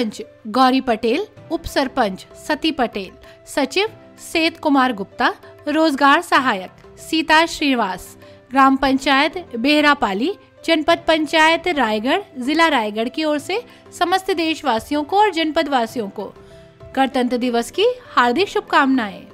सरपंच गौरी पटेल, उप सरपंच सती पटेल, सचिव सेत कुमार गुप्ता, रोज़गार सहायक सीता श्रीवास ग्राम पंचायत बेहरापाली, जनपद पंचायत रायगढ़, जिला रायगढ़ की ओर से समस्त देशवासियों को और जनपद वासियों को गणतंत्र दिवस की हार्दिक शुभकामनाएँ।